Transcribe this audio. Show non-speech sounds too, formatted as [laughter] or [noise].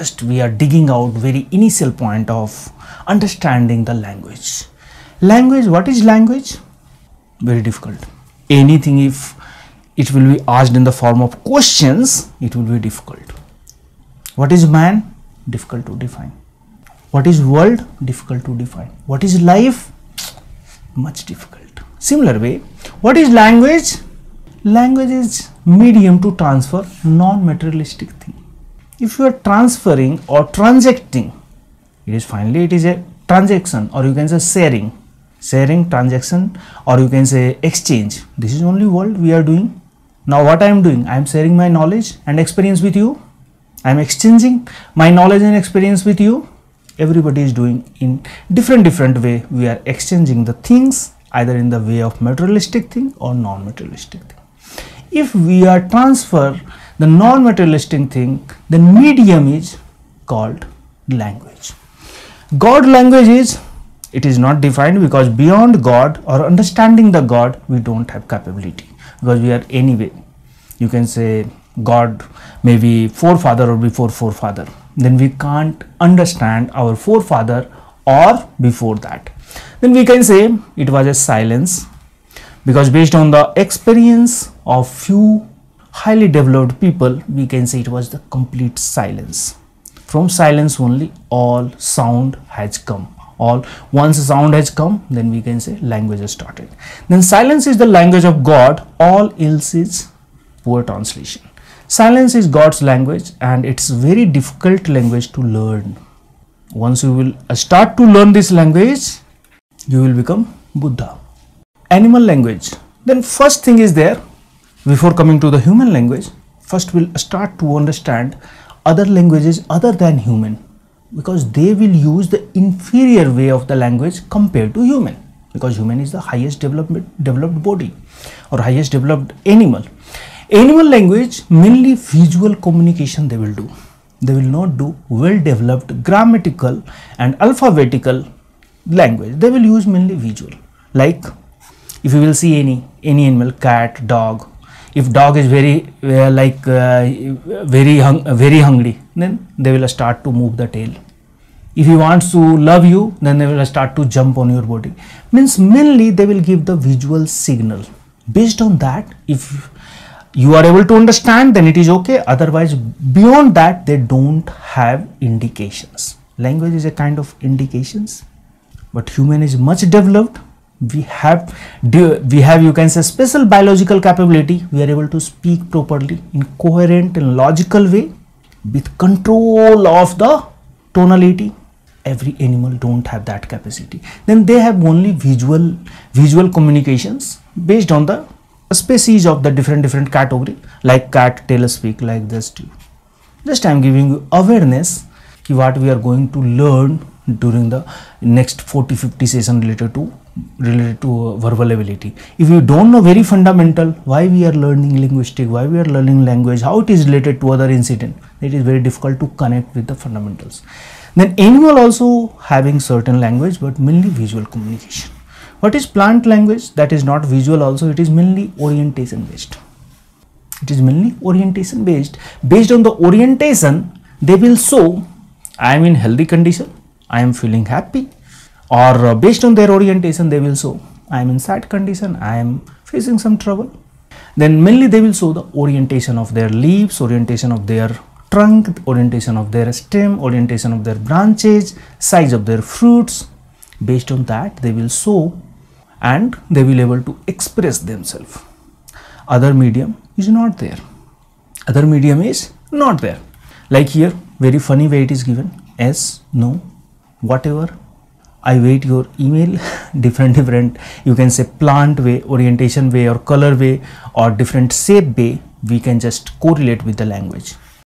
just we are digging out very initial point of understanding the language. Language, what is language? Very difficult. Anything if it will be asked in the form of questions, it will be difficult. What is man? Difficult to define. What is world? Difficult to define. What is life? Much difficult. Similar way, what is language? Language is medium to transfer non-materialistic thing. If you are transferring or transacting, it is finally it is a transaction or you can say sharing, sharing transaction or you can say exchange. This is only world we are doing. Now what I am doing? I am sharing my knowledge and experience with you. I am exchanging my knowledge and experience with you. Everybody is doing in different different way. We are exchanging the things either in the way of materialistic thing or non-materialistic thing if we are transfer the non-materialistic thing, then medium is called language. God language is, it is not defined because beyond God or understanding the God, we don't have capability because we are anyway. You can say God may be forefather or before forefather. Then we can't understand our forefather or before that. Then we can say it was a silence because based on the experience of few highly developed people we can say it was the complete silence. From silence only all sound has come. All once sound has come then we can say language has started. Then silence is the language of god all else is poor translation. Silence is god's language and it's very difficult language to learn. Once you will start to learn this language you will become buddha. Animal language. Then first thing is there before coming to the human language first we'll start to understand other languages other than human because they will use the inferior way of the language compared to human because human is the highest development developed body or highest developed animal. Animal language mainly visual communication they will do. They will not do well developed grammatical and alphabetical language. They will use mainly visual. Like if you will see any any animal cat dog if dog is very uh, like uh, very hung very hungry then they will start to move the tail. If he wants to love you then they will start to jump on your body. Means mainly they will give the visual signal. Based on that if you are able to understand then it is okay. Otherwise beyond that they don't have indications. Language is a kind of indications but human is much developed we have we have you can say special biological capability. We are able to speak properly in coherent and logical way with control of the tonality. Every animal don't have that capacity. Then they have only visual visual communications based on the species of the different different category like cat tail speak like this too. Just i'm giving you awareness what we are going to learn during the next 40 50 session related to related to uh, verbal ability. If you don't know very fundamental why we are learning linguistic why we are learning language how it is related to other incident it is very difficult to connect with the fundamentals. Then animal also having certain language but mainly visual communication. What is plant language? That is not visual also it is mainly orientation based. It is mainly orientation based. Based on the orientation they will show i am in healthy condition i am feeling happy or uh, based on their orientation they will show I am in sad condition, I am facing some trouble. Then mainly they will show the orientation of their leaves, orientation of their trunk, orientation of their stem, orientation of their branches, size of their fruits. Based on that they will show and they will be able to express themselves. Other medium is not there. Other medium is not there. Like here very funny way it is given S, no, whatever, I wait your email [laughs] different different you can say plant way orientation way or color way or different shape way we can just correlate with the language